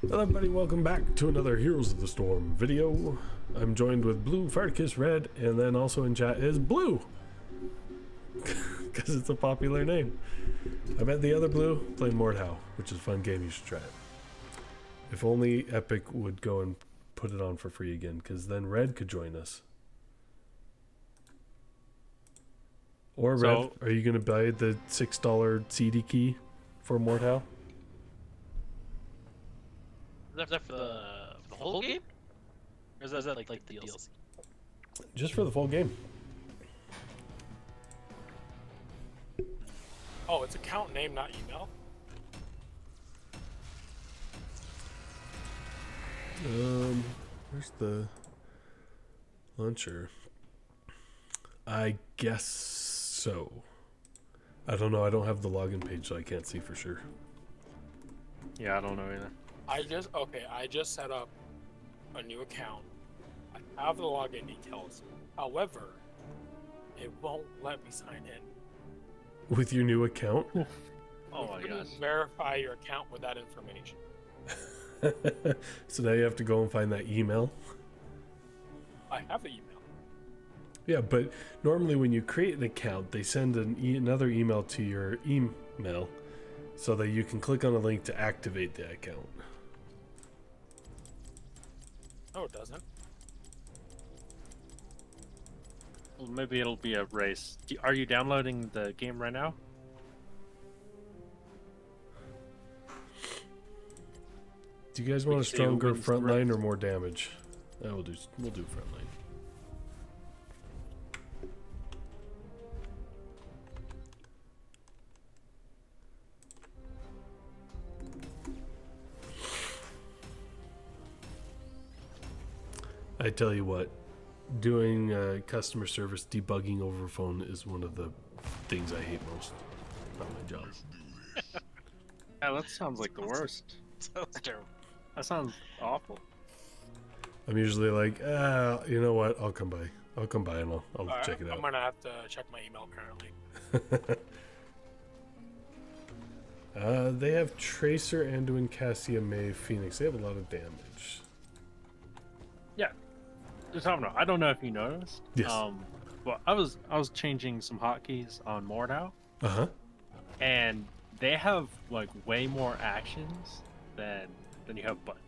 Hello everybody, welcome back to another Heroes of the Storm video. I'm joined with Blue, Farticus, Red, and then also in chat is Blue. Because it's a popular name. I met the other Blue playing Mordhau, which is a fun game, you should try it. If only Epic would go and put it on for free again, because then Red could join us. Or Red, So- are you going to buy the $6 CD key for Mordhau? Is that for the, for the whole game? Or is that, is that like, like the DLC? Just for the full game. Oh, it's account name, not email. Um, where's the launcher? I guess so. I don't know. I don't have the login page, so I can't see for sure. Yeah, I don't know either. I just okay. I just set up a new account. I have the login details. However, it won't let me sign in. With your new account? Oh You my couldn't gosh. Verify your account with that information. so now you have to go and find that email. I have the email. Yeah, but normally when you create an account, they send an e- another email to your email so that you can click on a link to activate the account. No, it doesn't. Well, maybe it'll be a race. Are you downloading the game right now? Do you guys want a can see who stronger wins front line or more damage? Eh, I will do. We'll do front line. I tell you what, doing uh, customer service debugging over phone is one of the things I hate most about my job. Yeah, that sounds like the worst. Sounds terrible. That sounds awful. I'm usually like, ah, you know what? I'll come by. I'll come by and I'll, I'll Alright, check it out. I'm gonna have to check my email currently. uh, they have Tracer, Anduin, Cassia, Mei, Fenix. They have a lot of damage. Yeah. Just I don't know. I don't know if you noticed. Yes. Um, but I was I was changing some hotkeys on Mordhau, Uh huh. and they have like way more actions than than you have buttons.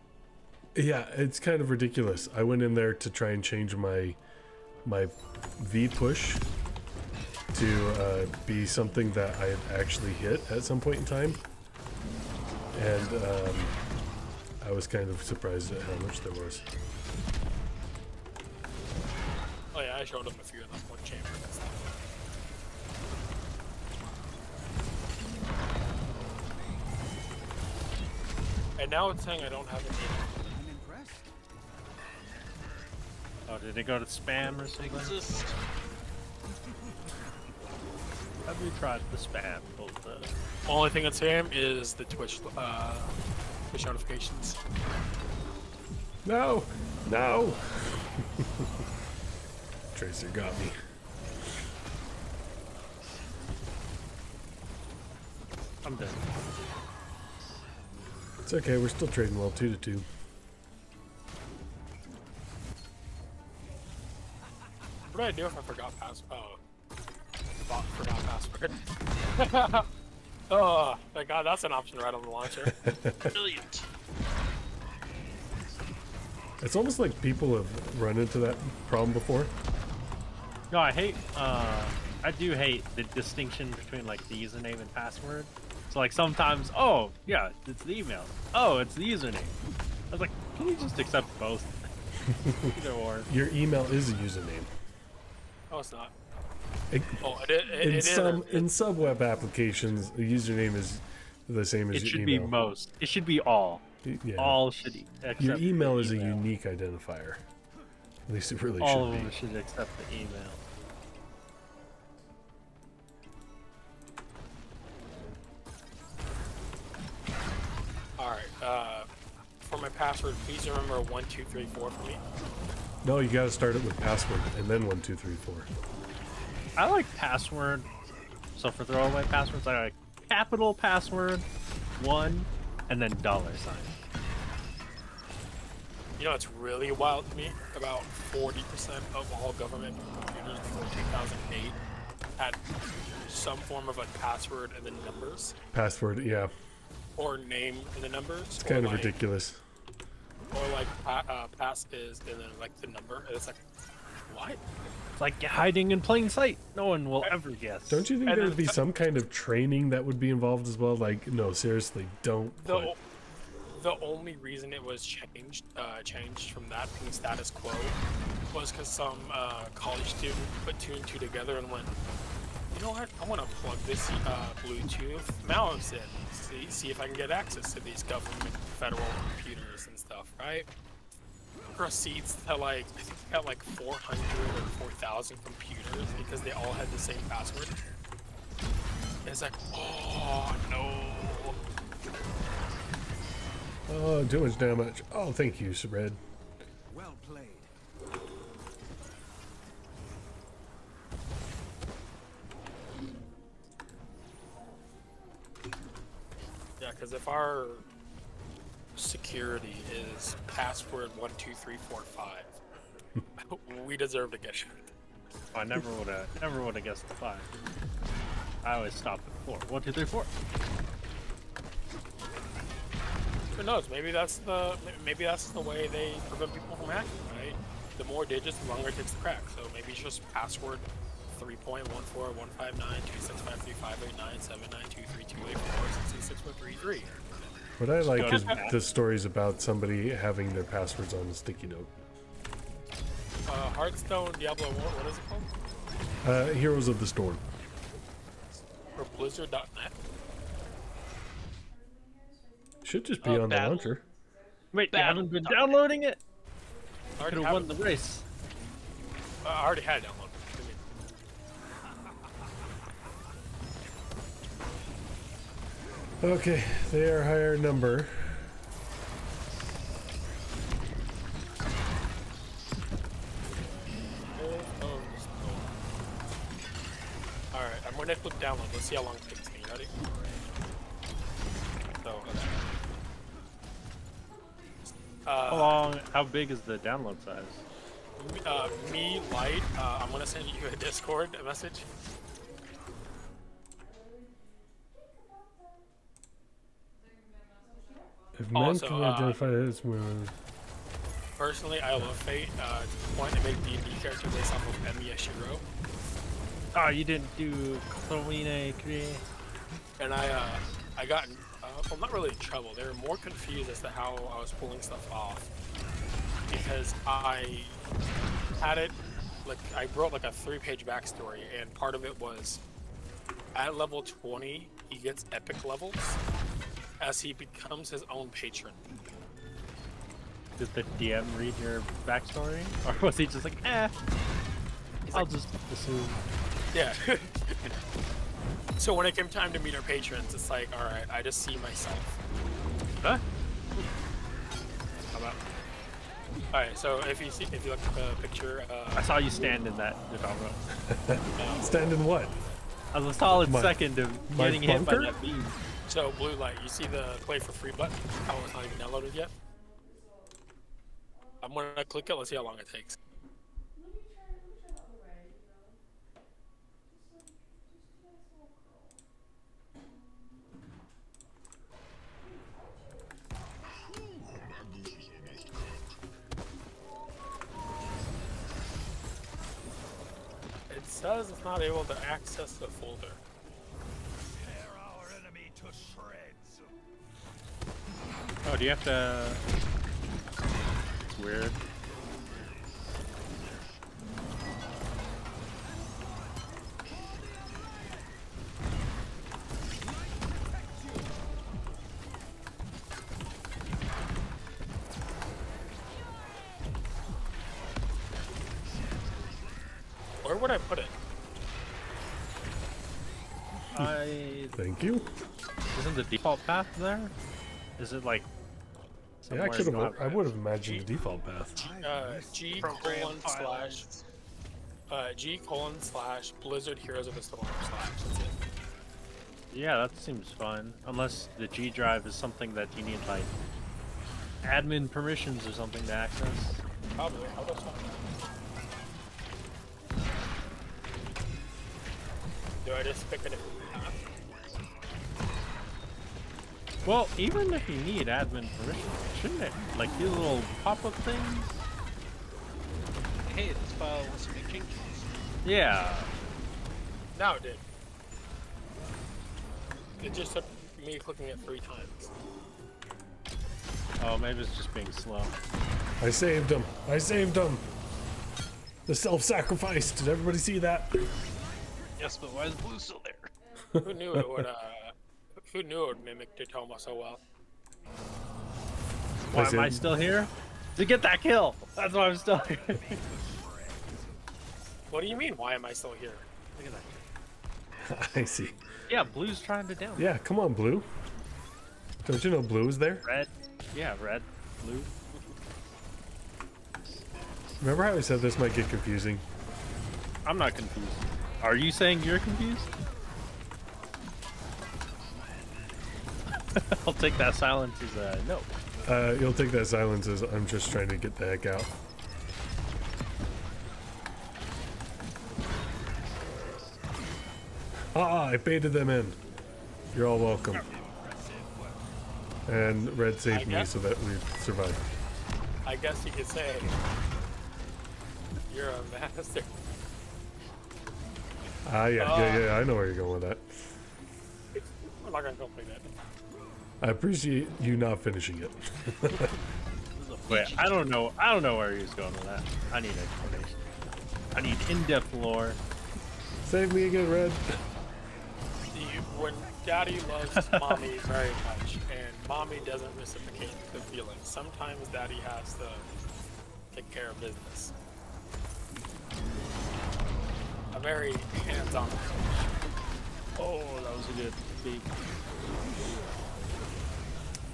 Yeah, it's kind of ridiculous. I went in there to try and change my my V push to uh, be something that I had actually hit at some point in time, and um, I was kind of surprised at how much there was. Yeah, I showed him a few of them one chamber. and stuff. And now it's saying I don't have an email. I'm impressed. Oh, did it go to spam or something? exist. Have you tried the spam filter? Only thing that's saying is the Twitch, uh, Twitch notifications. No, no. Tracer got me. I'm done. It's okay. We're still trading well, two to two. What do I do if I forgot pass? Oh, forgot, forgot password. oh, thank God, that's an option right on the launcher. Brilliant. It's almost like people have run into that problem before. No, I hate. Uh, I do hate the distinction between like the username and password. So like sometimes, oh yeah, it's the email. Oh, it's the username. I was like, can you just accept both? Either or. Your email is a username. Oh, it's not. It- Oh, it, it, it, in it is. some in some web applications, the username is the same as your username. It your should be email. most. It should be all. Yeah. All should e- accept Your the email is a unique identifier. At least it really All of should them be. should accept the email. My password, please remember one two three four for me. No, you got to start it with password and then one, two, three, four. I like password. So for throwaway passwords, I like capital password, one, and then dollar sign. You know, it's really wild to me. About 40% of all government computers before 2008 had some form of a password and then numbers, Password, yeah. or name and the numbers. It's kind of like, ridiculous. Or like pa- uh, pass is and then like the number. And it's like, what? It's like hiding in plain sight. No one will ever guess. Don't you think And there would be some kind of training that would be involved as well? Like, no, seriously, don't The put. the only reason it was changed uh, changed from that being status quo was because some uh, college student put two and two together and went, you know what? I want to plug this uh, Bluetooth mouse in, see see if I can get access to these government federal computers and stuff, right? Proceeds to like I think got like 400 or 4,000 computers because they all had the same password. It's like, oh no. Oh, too much damage. Oh, thank you, Red. Well played. Yeah, because if our security is password one two three four five, we deserve to get shot. I never would have, never would have guessed the five. I always stop at four. One, two, three, four. Who knows? Maybe that's the maybe that's the way they prevent people from hacking, right? The more digits, the longer it takes to crack. So maybe it's just password three point one four one five nine two six five three five eight nine seven nine two three two eight four six eight six four three three. What I like is the stories about somebody having their passwords on a sticky note. Uh, Hearthstone, Diablo, what, what is it called? Uh, Heroes of the Storm. Or Blizzard.net. Should just be Uh, on the launcher. Wait, you Battle haven't been downloading it? I already Could have have won it. the race. Uh, I already had it downloaded. What do you mean? Okay, they are higher number. Alright, I'm gonna click download. Let's see how long it takes me. Ready? So, okay. How Uh, long, how big is the download size? me- uh, me, Light, uh, I'm gonna send you a Discord message. If men Also, can uh, identify as women, Personally, I love Fate. Uh, to the point they make D&D character based off of Emiya Shirou. Oh, you didn't do Chloe Cree. And I, uh, I got, in- uh, well, not really in trouble. They were more confused as to how I was pulling stuff off. Because I had it, like, I wrote like a three page backstory, and part of it was at level 20, he gets epic levels as he becomes his own patron. Did the DM read your backstory? Or was he just like, eh, I'll just assume. Yeah. so when it came time to meet our patrons, it's like, all right, I just see myself. Huh? How about? All right. So if you see, if you look at the picture, I uh, saw you stand in that, Devalro. stand in what? I was a solid My- second of my getting hit by bunker? that beam. So blue light, you see the play for free button? How it's not even downloaded yet. I'm gonna click it. Let's see how long it takes. It says it's not able to access the folder. Oh, do you have to? It's weird. Where would I put it? I Thank you. isn't the default path there? Is it like? Yeah, I somewhere could have. I would have imagined the default path. Uh, G colon slash uh, G colon slash Blizzard Heroes of the Storm slash. That's it. Yeah, that seems fine. Unless the G drive is something that you need like admin permissions or something to access. Probably. How about some? Do I just pick a different Well, even if you need admin permission, shouldn't it? Like these little pop-up things? Hey, this file wants to make changes. Yeah. Now it did. It just took me clicking it three times. Oh, maybe it's just being slow. I saved him. I saved him. The self-sacrifice. Did everybody see that? Yes, but why is blue still there? Who knew it would? Uh, who knew it would mimic Totoma so well? Why am I still here? To get that kill. That's why I'm still here. What do you mean? Why am I still here? Look at that. I see. Yeah, blue's trying to down. Yeah, come on, Blue. Don't you know Blue is there? Red. Yeah, red, blue. Remember how I said this might get confusing? I'm not confused. Are you saying you're confused? I'll take that silence as a no. Uh, you'll take that silence as I'm just trying to get the heck out. Ah, I baited them in. You're all welcome. And Red saved me so that we survived. I guess you could say you're a master. Ah, yeah, yeah, yeah, I know where you're going with that. I'm not gonna go complete it. I appreciate you not finishing it. Wait, I don't know. I don't know where he's going with that. I need explanation. I need in-depth lore. Save me again, Red. You, when daddy loves mommy very much and mommy doesn't reciprocate the feeling, sometimes daddy has to take care of business. A very hands-on approach. Oh, that was a good speak.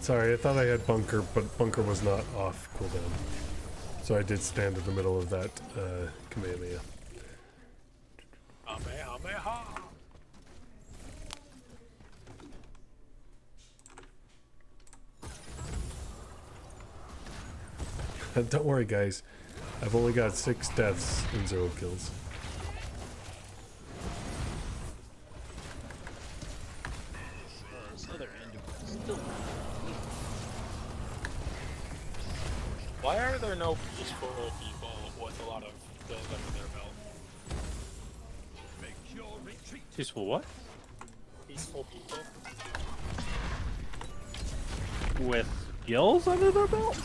Sorry, I thought I had bunker, but bunker was not off cooldown. So I did stand in the middle of that uh, Kamehameha. Kamehameha. Don't worry, guys. I've only got six deaths and zero kills. Why are there no peaceful people with a lot of bills under their belt? Make your retreat. Peaceful what? Peaceful people? With gills under their belt?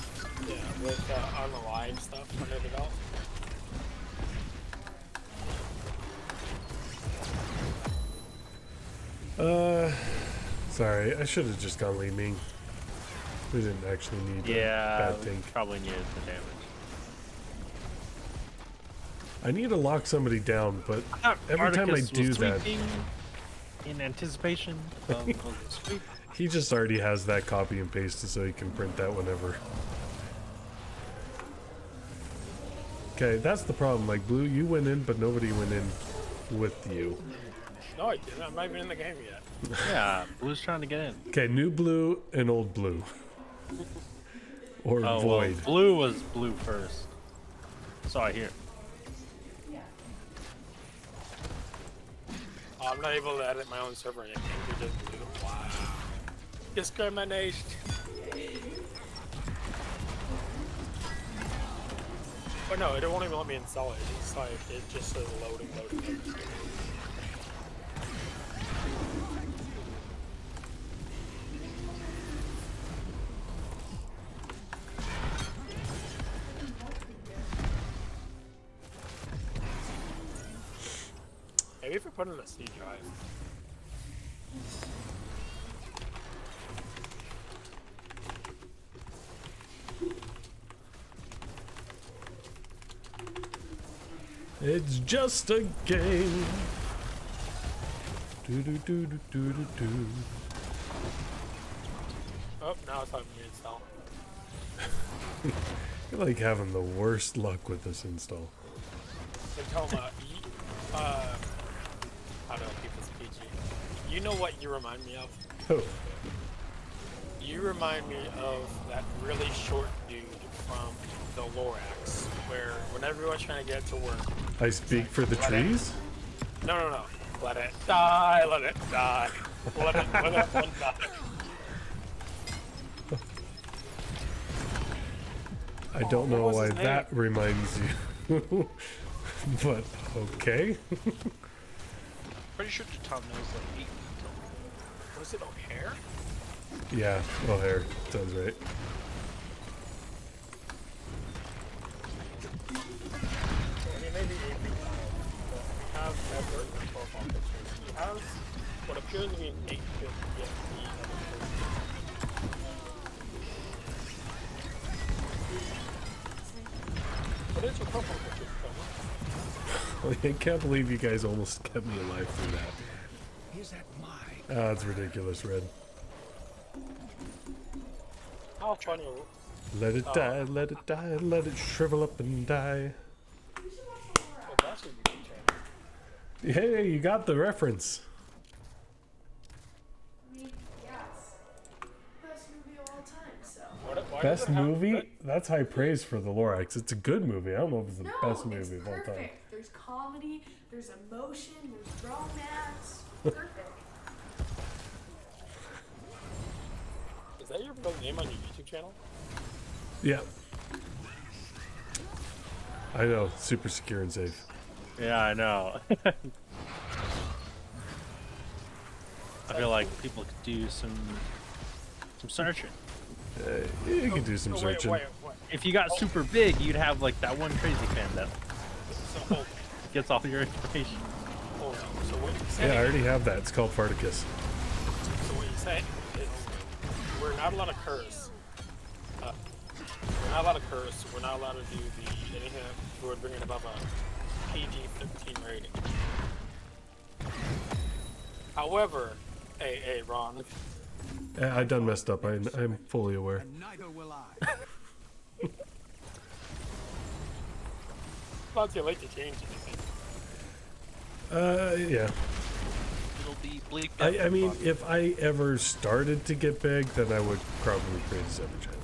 Yeah, with uh, unalive stuff under the belt. Uh, sorry, I should have just gone Li Ming. We didn't actually need a Yeah, bad thing. probably needed the damage. I need to lock somebody down, but every time I do that, tweaking in anticipation of, of the he just already has that copy and pasted so he can print that whenever. Okay, that's the problem. Like, Blue, you went in, but nobody went in with you. No, I didn't. I'm not even in the game yet. Yeah, Blue's trying to get in. Okay, new Blue and old Blue. or Oh, well, Void. Blue was blue first. So I hear. Oh, I'm not able to edit my own server. It can't be just blue. Wow. Discrimination. But no, it won't even let me install it. It's like, it just says loading, loading, loading. Maybe if we put in a C drive. It's just a game. Do do do do do do do. Oh, now it's letting me install. You're like having the worst luck with this install. Tacoma, uh, how do I keep this PG? You know what you remind me of? Oh, You remind me of that really short dude from the Lorax, where when everyone's trying to get to work, I speak for the Let it- trees. no, no, no, let it die, let it die, let it, let it one die. I don't know why that reminds you. but okay. Pretty sure Tom knows like eight feet Was it O'Hare? yeah, O'Hare sounds right. I mean, maybe eight feet tall, but we have Edward in profile pictures. He has what appears to be an eight What is your profile picture, I can't believe you guys almost kept me alive through that. Is that Ah, it's ridiculous, Red. How funny. Let it die, let it die, let it shrivel up and die. Oh, that's what you. Hey, you got the reference. Yes. Best movie of all time, so. What, why Best movie? That's high praise for the Lorax. It's a good movie. I don't know if it's the No, best it's movie of all perfect. time. There's comedy, there's emotion, there's romance. Perfect. That your real name on your YouTube channel? Yeah. I know, super secure and safe. Yeah, I know. I feel like people could do some some searching. Uh, you can do some Oh, wait, searching. wait, wait. If you got super big, you'd have like that one crazy fan that So gets all your information. So Yeah. I already have that. It's called Farticus. So what you're saying is we're not allowed to curse. Uh, we're not allowed to curse. We're not allowed to do the anything that would bring it above a PG-13 rating. However, hey, hey, Ron, Uh, I done messed up. I, I'm fully aware. and neither will I. it's not too late to change anything. Uh, yeah. It'll be bleak. I, I mean, if I ever started to get big, then I would probably create a separate channel.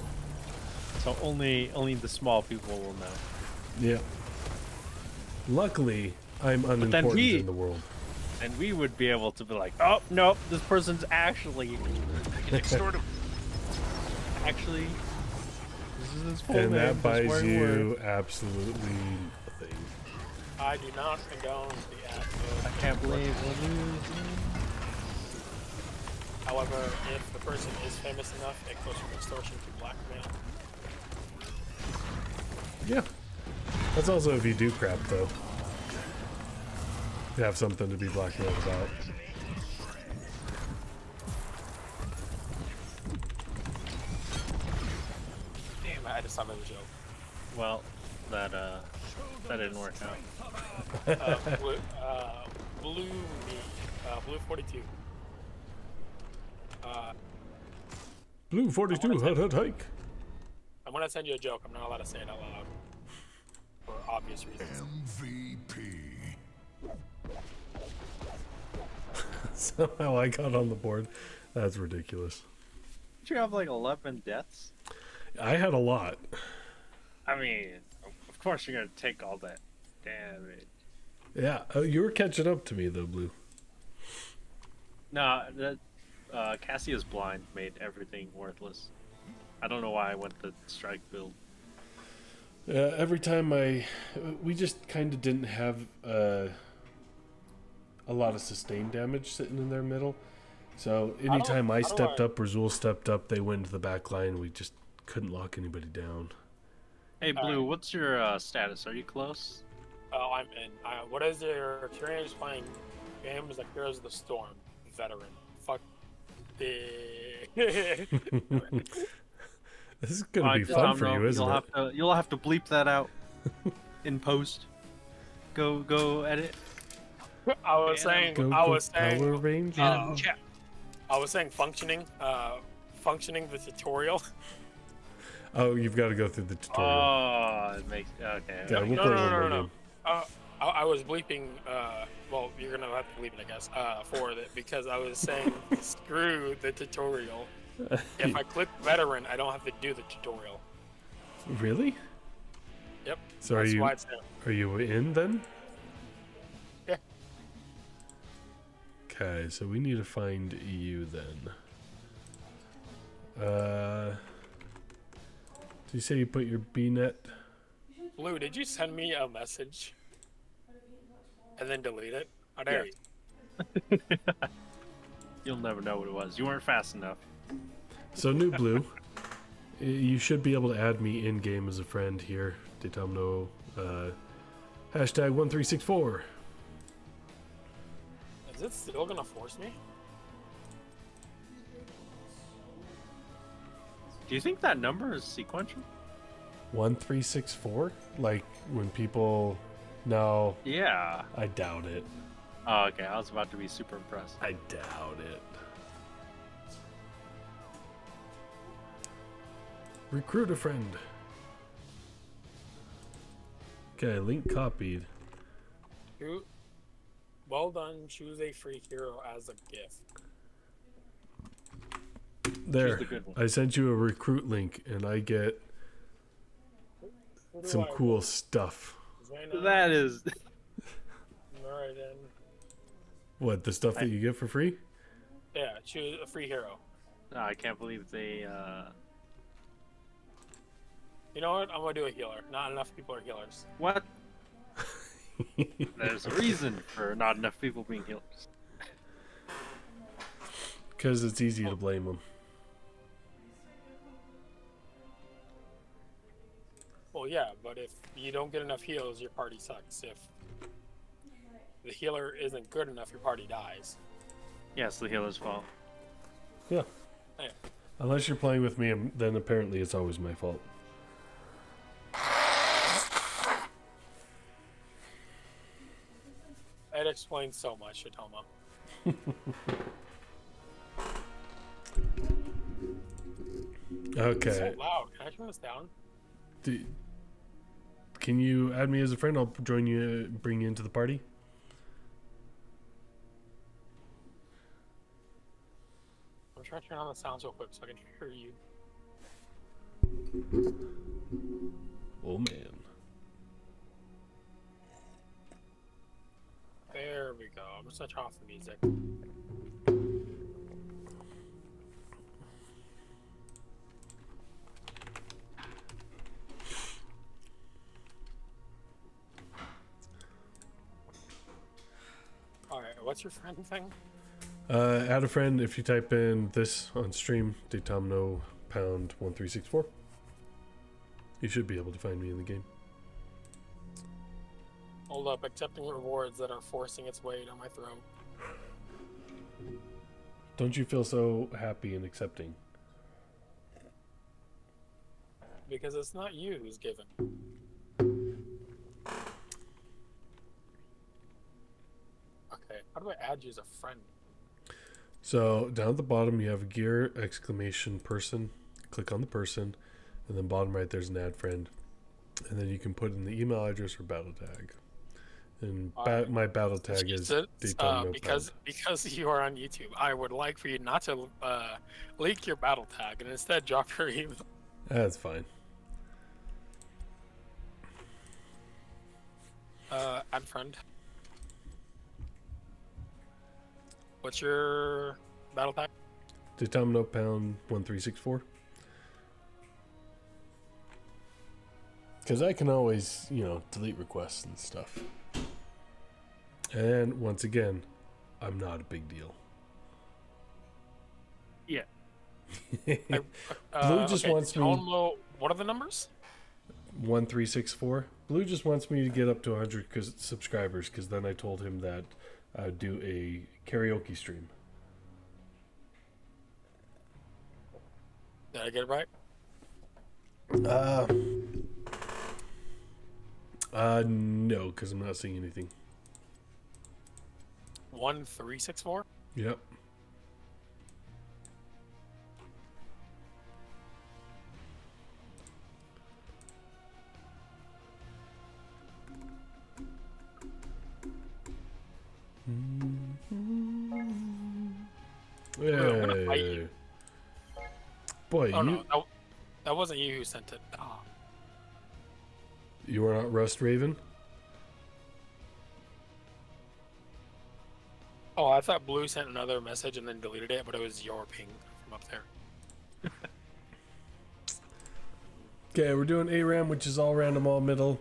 So only only the small people will know. Yeah. Luckily, I'm then unimportant we- in the world. And we would be able to be like, oh nope, this person's actually can extort him. actually this is his full And name, that this buys word you absolutely nothing. I do not condone the act I can't believe we're losing. However, if the person is famous enough, it goes from extortion to blackmail. Yeah. That's also if you do crap, though. You have something to be blackmailed about. Damn, I just thought of a joke. Well, that uh that didn't work out. uh, blue, uh, blue me, uh, blue 42. Uh, Blue 42, hut hut hike. I'm gonna send you a joke. I'm not allowed to say it out loud for obvious reasons. MVP. Somehow I got on the board. That's ridiculous. Did you have like 11 deaths? I had a lot. I mean, of course you're gonna take all that damage. Yeah, oh, you were catching up to me though, Blue. No, that uh, Cassia's blind made everything worthless. I don't know why I went the strike build. Uh, every time I, we just kind of didn't have uh, a lot of sustained damage sitting in their middle. So anytime I, I don't stepped know. up, Razul stepped up, they went to the back line. We just couldn't lock anybody down. Hey, Blue, Alright. what's your uh, status? Are you close? Oh, I'm in. Uh, what is your Tyrion is playing games like Heroes of the Storm, veteran. Fuck. The... This is gonna Alright, be fun for no, you, isn't you'll it? Have to, you'll have to bleep that out in post. Go, go edit. I was saying, Go, I was saying, Power Ranger. uh, I was saying functioning, uh, functioning the tutorial. oh, you've got to go through the tutorial. Oh, it makes okay. yeah, okay. we'll no, play no, no, no, no. Uh, I, I was bleeping. Uh, well, you're gonna have to bleep it, I guess, uh, for it because I was saying screw the tutorial. if I click veteran, I don't have to do the tutorial. Really? Yep. So are That's you why it's there. are you in then? Yeah. Okay, so we need to find you then. Uh, did you say you put your BNet? Blue, did you send me a message and then delete it? Oh, there Yeah. you You'll never know what it was. You weren't fast enough. So new blue, you should be able to add me in game as a friend here. Detomno, uh, hashtag one three six four. Is it still gonna force me? Do you think that number is sequential? One three six four. Like when people, no, Yeah. I doubt it. Oh, okay. I was about to be super impressed. I doubt it. Recruit a friend. Okay, link copied. Choo- Well done. Choose a free hero as a gift. There, the good one. I sent you a recruit link, and I get some I cool want? stuff. Zaina? That is. Alright then. What the stuff that you get for free? Yeah, choose a free hero. No, I can't believe they. uh You know what? I'm gonna do a healer. Not enough people are healers. What? There's a reason for not enough people being healers. Because it's easy to blame them. Well, yeah, but if you don't get enough heals, your party sucks. If the healer isn't good enough, your party dies. Yeah, it's the healer's fault. Yeah. Yeah. Unless you're playing with me, um, then apparently it's always my fault. It explains so much, Shitoma. Okay. It's so loud. Can I turn this down? Do, can you add me as a friend? I'll join you, bring you into the party. I'm trying to turn on the sounds real quick so I can hear you. Oh man. There we go. I'm just gonna turn off the music. What's your friend thing? Uh, add a friend if you type in this on stream, Detomno pound one three six four. You should be able to find me in the game. Hold up, accepting rewards that are forcing its way down my throat. Don't you feel so happy and accepting? Because it's not you who's given. Okay, how do I add you as a friend? So down at the bottom you have gear exclamation person. Click on the person, and then bottom right there's an add friend, and then you can put in the email address or battle tag. And ba- Alright. my battle tag is uh, because because you are on YouTube, I would like for you not to uh, leak your battle tag and instead drop your email. That's fine. Uh, add friend. What's your battle tag? Detomno pound one three six four. Because I can always, you know, delete requests and stuff. And once again, I'm not a big deal. Yeah. Uh, just okay, wants me- download- What are the numbers? One three six four. Blue just wants me to get up to 100 cause, subscribers because then I told him that I'd do a karaoke stream. Did I get it right? Uh, uh no, because I'm not seeing anything. One three six four. Yep. Boy, Oh you no, that, that wasn't you who sent it. Oh, you are not Rust Raven. oh, I thought Blue sent another message and then deleted it, but it was your ping from up there. Okay, we're doing ARAM, which is all random, all middle.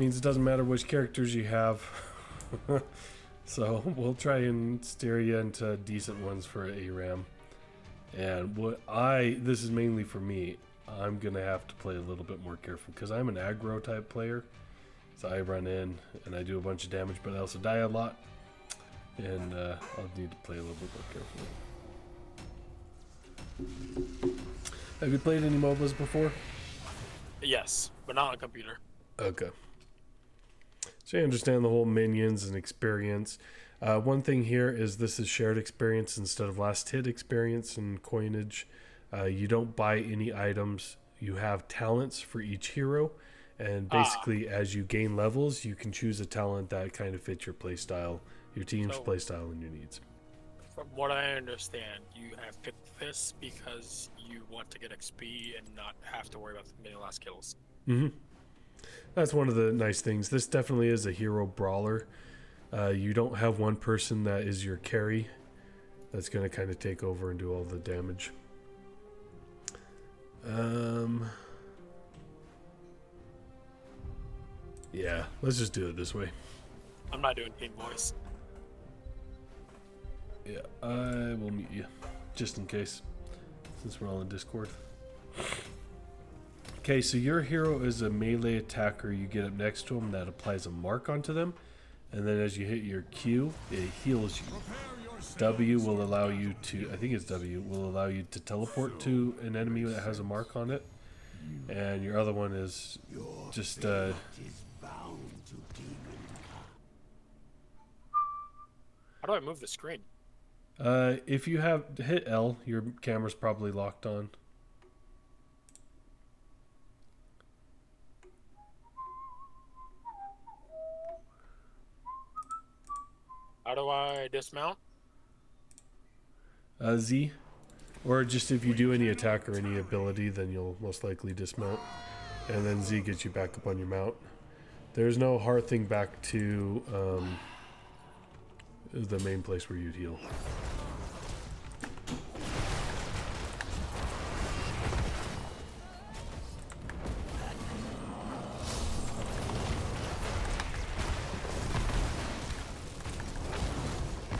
Means it doesn't matter which characters you have. so we'll try and steer you into decent ones for ARAM. And what I, this is mainly for me, I'm going to have to play a little bit more careful because I'm an aggro type player. So I run in and I do a bunch of damage, but I also die a lot. And uh, I'll need to play a little bit more carefully. Have you played any MOBAs before? Yes, but not on computer. Okay. So you understand the whole minions and experience. Uh, one thing here is this is shared experience instead of last hit experience and coinage. Uh, you don't buy any items. You have talents for each hero, and Ah. basically, as you gain levels, you can choose a talent that kind of fits your playstyle, your team's So- playstyle, and your needs. From what I understand, you have picked this because you want to get XP and not have to worry about getting last kills. hmm That's one of the nice things. This definitely is a hero brawler. Uh, you don't have one person that is your carry that's going to kind of take over and do all the damage. Um, yeah, let's just do it this way. I'm not doing team voice. Yeah, I will meet you just in case, since we're all in Discord. Okay, so your hero is a melee attacker. You get up next to him, that applies a mark onto them, and then as you hit your Q, it heals you. W will allow you to, I think it's W, will allow you to teleport to an enemy that has a mark on it. And your other one is just, uh, How do I move the screen? uh, if you have hit L, your camera's probably locked on. How do I dismount? Uh, Z. Or just if you do any attack or any ability, then you'll most likely dismount. And then Z gets you back up on your mount. There's no hard thing back to um, the main place where you'd heal.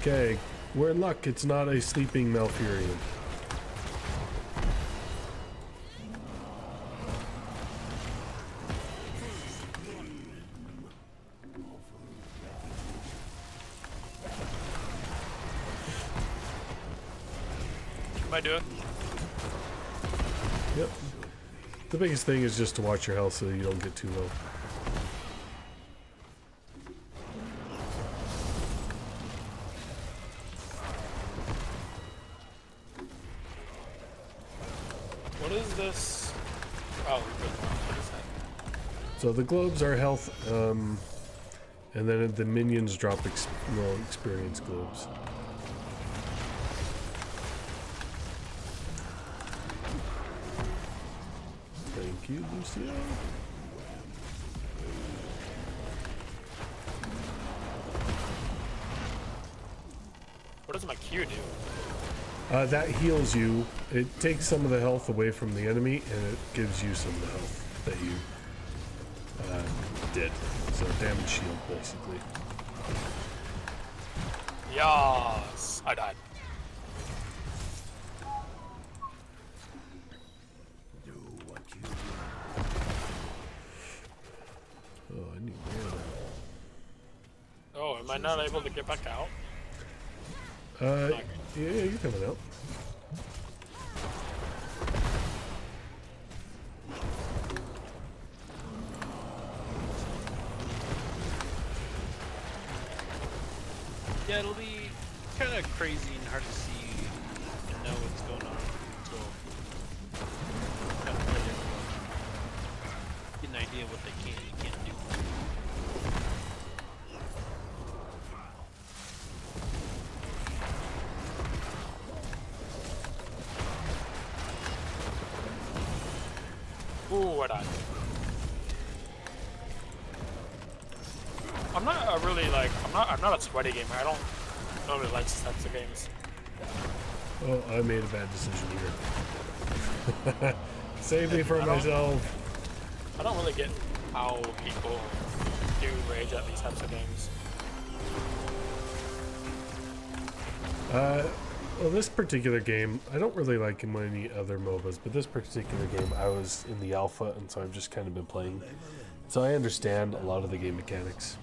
Okay, we're in luck. It's not a sleeping Malfurion. Am I doing? Yep. The biggest thing is just to watch your health so you don't get too low. This? Oh, good. What is that? So the globes are health, um, and then the minions drop ex- well, experience globes. Thank you, Lucio. What does my Q do? Uh, that heals you. It takes some of the health away from the enemy, and it gives you some of the health that you uh, did. So damage shield, basically. Yes, I died. Oh, I need mana. Oh, am I not able to get back out? Uh, yeah, you're coming out. I'm not a really like I'm not I'm not a sweaty gamer. I don't normally like these types of games. Oh, I made a bad decision here. Save me from myself. I don't really get how people do rage at these types of games. Uh, well, this particular game, I don't really like in many other MOBAs, but this particular game, I was in the alpha, and so I've just kind of been playing. So I understand a lot of the game mechanics.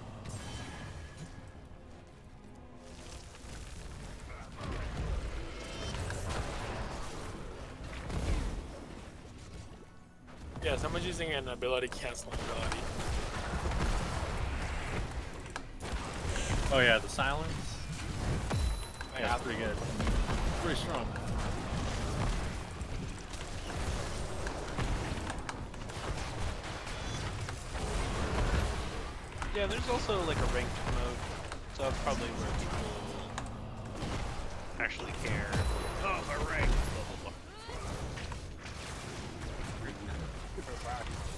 Yeah, someone's using an ability canceling ability. Oh yeah, the silence. I Yeah, have it's pretty good. Pretty strong. Yeah, there's also like a ranked mode, so that's probably where people actually care. Oh, my rank. Blah, blah, blah.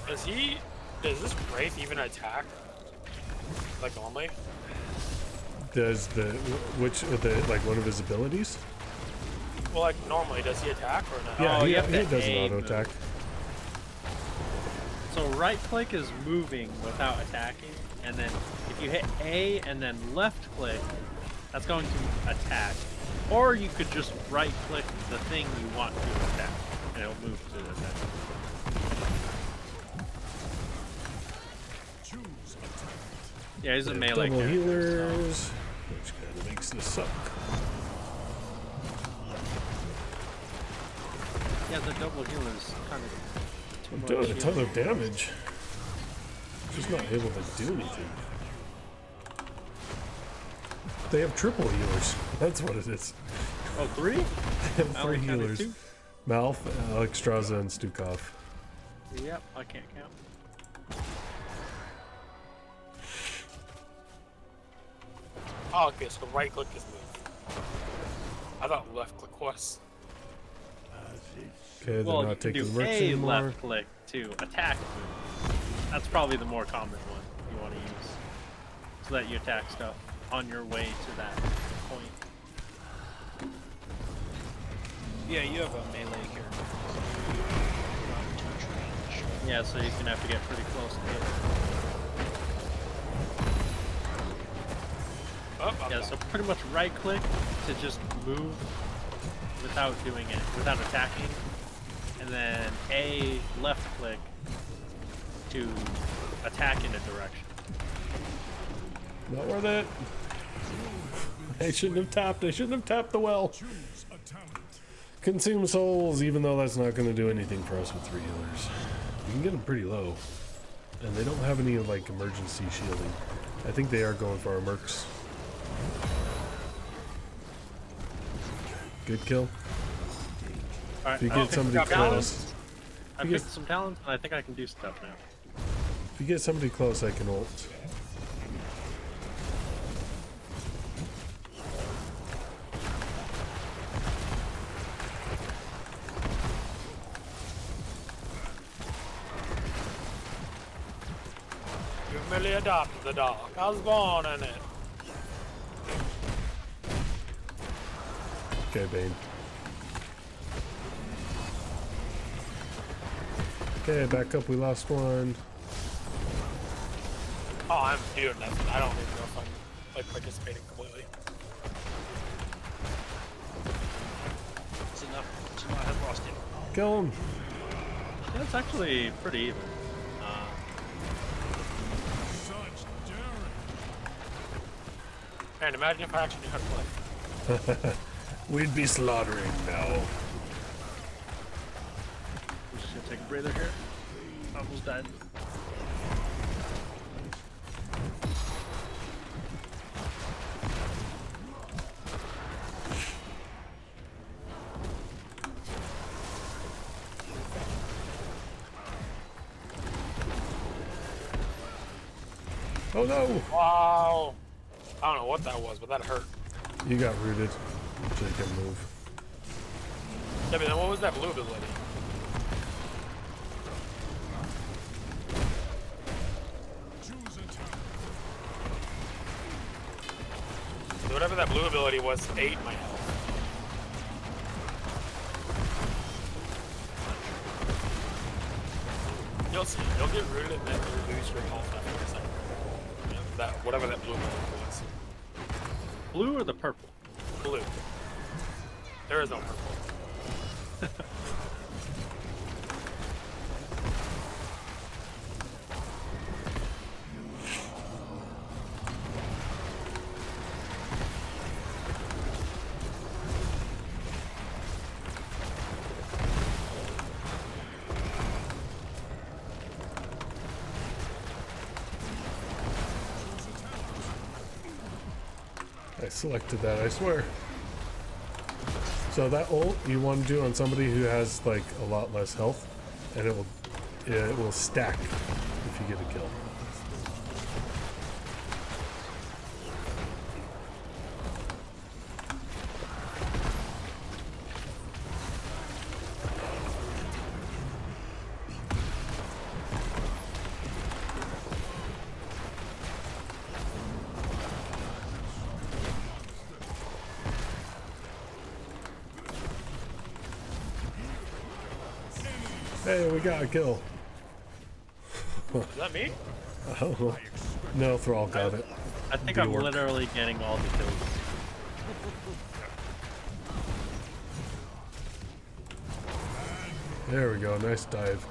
Does he? Does this Wraith even attack? Like only? Does the which the like one of his abilities? Well, like normally, does he attack or not? Yeah, Oh, he, he does an auto attack. So right click is moving without attacking, and then if you hit A and then left click, that's going to attack. Or you could just right click the thing you want to attack, and it'll move to attack. Yeah, he's a They have melee double character. healers, which kind of makes this suck. Yeah, the double heal is kind of too much. Doing a ton of damage. Just not able to do anything. They have triple healers. That's what it is. Oh, three? They have three only healers. two. Malf, Alexstrasza, and Stukov. Yep, I can't count. Oh, okay, so right click is move. I thought left click was. Okay, they're well, you not can taking do mercs A anymore. left click to attack move. That's probably the more common one you want to use, so that you attack stuff on your way to that point. Yeah, you have a melee character. so you're not too much range. Yeah, so you're gonna have to get pretty close to it. Oh, Yeah, so pretty much right click to just move without doing it, without attacking, and then A left click to attack in a direction. Not worth it. I shouldn't have tapped. I shouldn't have tapped the well. Consume souls, even though that's not going to do anything for us with three healers. You can get them pretty low. And they don't have any, of like, emergency shielding. I think they are going for our mercs. Good kill. Alright, If you get somebody close, talents. I picked get- some talents, and I think I can do stuff now. if you get somebody close, I can ult. You merely adopted the dog. I was born in it. Okay, Bane. Okay, back up. We lost one. Oh, I'm doing nothing. I don't even know if I'm like participating completely. It's enough to not have lost him. Kill him. Yeah, it's actually pretty even. Uh, Such daring. Man, imagine if I actually knew how to play. We'd be slaughtering now. I'm just gonna take a breather here. Almost died. Oh no! Wow. I don't know what that was, but that hurt. You got rooted can move. Yeah, but then what was that blue ability? Whatever that blue ability was, ate my health. You'll see. You'll get rooted and then you lose your health after a second. That, whatever that blue ability was. Blue or the purple? Blue. There is no purple. I selected that, I swear. So that ult you want to do on somebody who has like a lot less health, and it will it will stack if you get a kill. Kill. Is that me? Oh, no, Thrall got it. I think Good I'm literally getting all the kills. There we go, nice dive.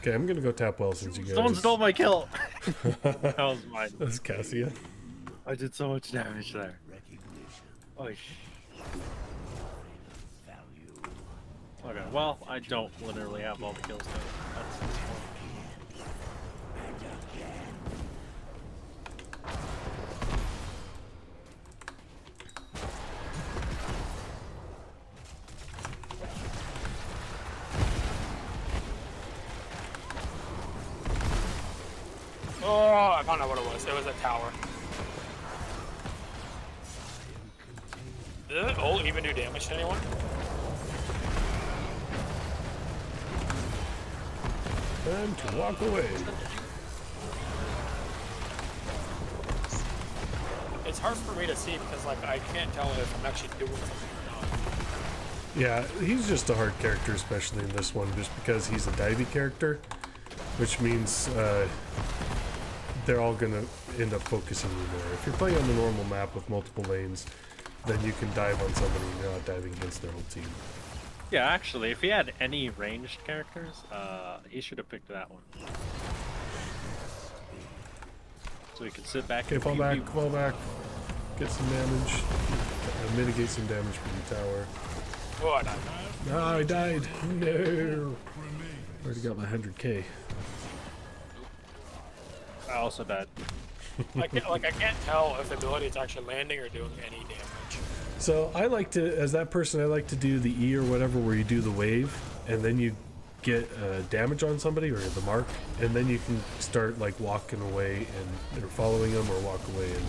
Okay, I'm gonna go tap well since you guys. Someone stole my kill. that was mine. That's Cassia. I did so much damage there. Oh, Okay, well, I don't literally have all the kills though. That's disappointing. Oh, I found out what it was. It was a tower. Did ult even do damage to anyone? Time to walk away. It's hard for me to see because like I can't tell if I'm actually doing something or not. Yeah, he's just a hard character, especially in this one, just because he's a divey character, which means uh, they're all gonna end up focusing you more. If you're playing on the normal map with multiple lanes, then you can dive on somebody and you're not diving against their whole team. Yeah, actually, if he had any ranged characters, uh, he should have picked that one. So he could sit back Okay, and fall back, pew. fall back. Get some damage. Uh, mitigate some damage from the tower. Oh, I died. No, I died. No. Already got my 100k. I also died. I can't, like I can't tell if the ability is actually landing or doing any damage. So I like to, as that person, I like to do the E or whatever where you do the wave and then you get uh, damage on somebody or the mark, and then you can start like walking away and or following them or walk away and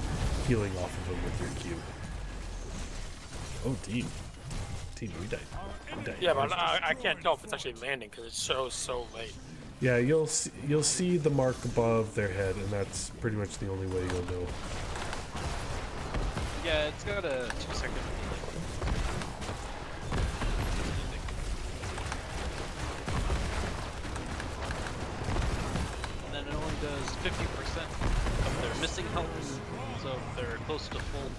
healing off of them with your Q. Oh, team, team, we died. We died. Yeah, but I, I can't tell if it's actually landing because it's so so late. Yeah, you'll see, you'll see the mark above their head, and that's pretty much the only way you'll know. Yeah, it's got a two second delay. And then it only does 50% of their missing health. So they're close to full,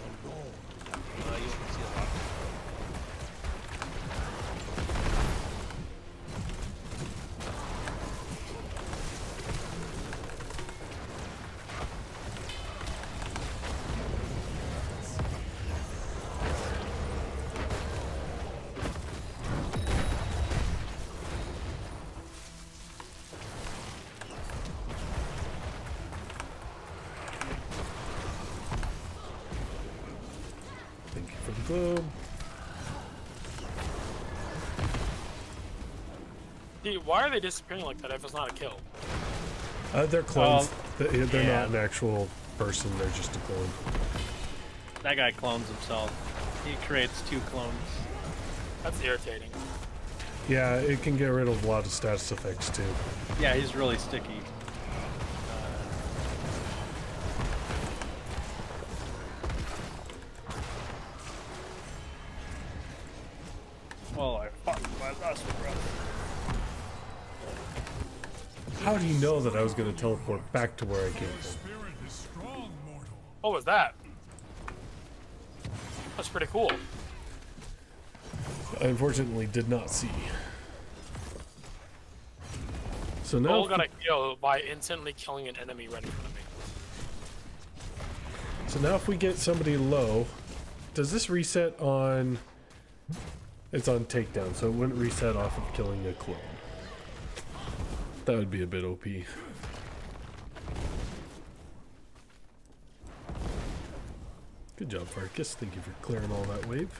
Dude, why are they disappearing like that if it's not a kill? Uh, they're clones. Well, They- they're yeah. not an actual person. They're just a clone. That guy clones himself. He creates two clones. That's irritating. Yeah, it can get rid of a lot of status effects too. Yeah, he's really sticky. Was going to teleport back to where I came from? Spirit is strong, mortal. What was that? That's pretty cool. I unfortunately did not see. So now, Cole got a kill by instantly killing an enemy right in front of me. so now if we get somebody low, does this reset on? It's on takedown, so it wouldn't reset off of killing a clone. That would be a bit OP. Good job, Farkas. Thank you for clearing all that wave.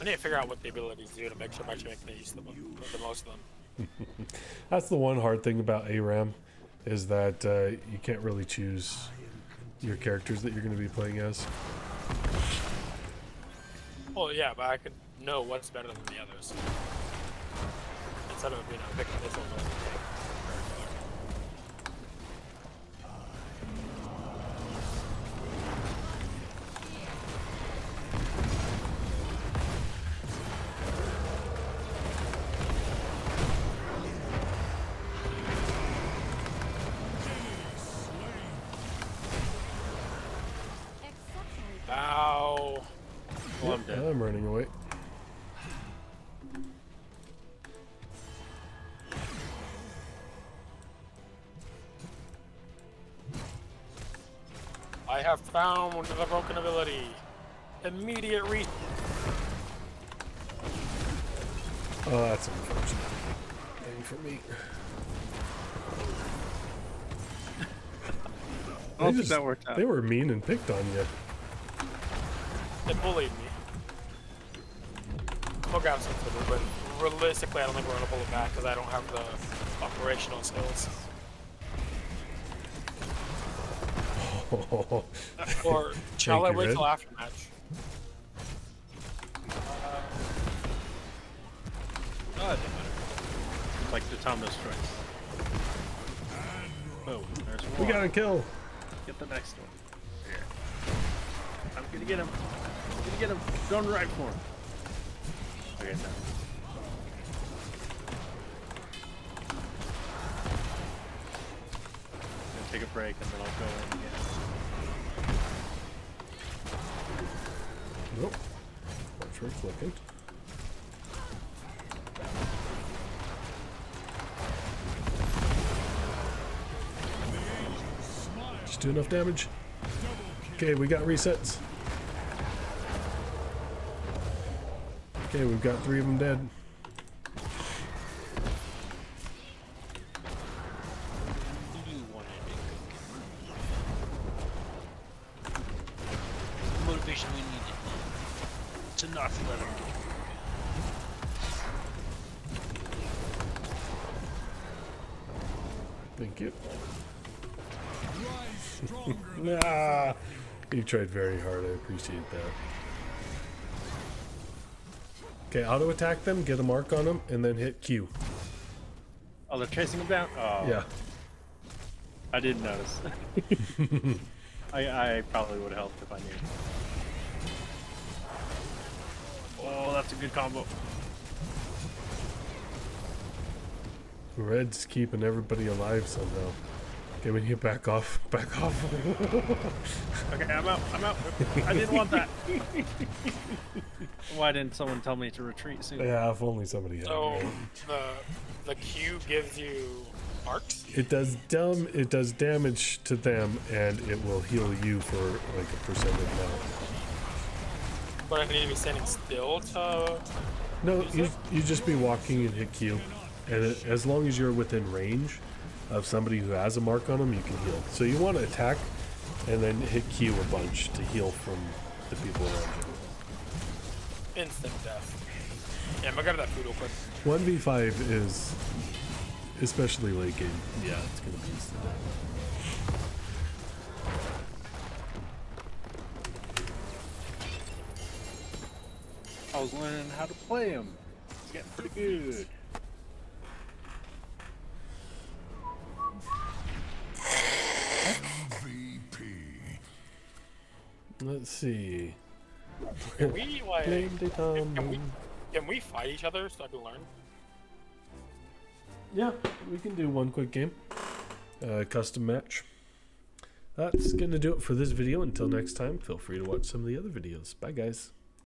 I need to figure out what the abilities do to make sure I'm actually making use of the, the most of them. That's the one hard thing about ARAM, is that uh, you can't really choose your characters that you're going to be playing as. Well, yeah, but I could know what's better than the others. Instead of, you know, picking this one. Have found the broken ability. Immediate re- Oh, that's unfortunate thing for me. I don't They think that worked out. They were mean and picked on you. They bullied me. I'll grab some food, but realistically, I don't think we're gonna pull it back because I don't have the operational skills. Or shall I you, wait Red. till after match? Oh, it doesn't matter. Like the Thomas choice. Oh, there's one. We got a kill. Get the next one. Here. I'm gonna get him. I'm gonna get him. Going right for him. Okay, now. Gonna take a break and then I'll go in again. Nope. Watch where it's looking. Just do enough damage. Okay, we got resets. Okay, we've got three of them dead. Tried very hard. I appreciate that. Okay, auto attack them, get a mark on them, and then hit Q. Oh, they're chasing him down? Oh. Yeah. I didn't notice. I, I probably would have helped if I knew. Oh, that's a good combo. Red's keeping everybody alive somehow. Okay, we need to back off. Back off. Okay, I'm out. I'm out. I didn't want that. Why didn't someone tell me to retreat sooner? yeah, if only somebody had. So right? the the Q gives you marks. It does dam it does damage to them and it will heal you for like a percent amount. But I need to be standing still to. No, you you just be walking and hit Q. And it, as long as you're within range of somebody who has a mark on them, you can heal. So you want to attack and then hit Q a bunch to heal from the people around you. Instant death. Yeah, I'm gonna grab that food real quick. 1v5 is, especially late game, yeah, it's gonna be instant death. I was learning how to play him. It's getting pretty good. Let's see. Can we like? Can we, Can we fight each other so I can learn? Yeah, we can do one quick game. Uh, custom match. That's gonna do it for this video. Until next time, feel free to watch some of the other videos. Bye, guys.